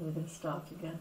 everybody stopped again.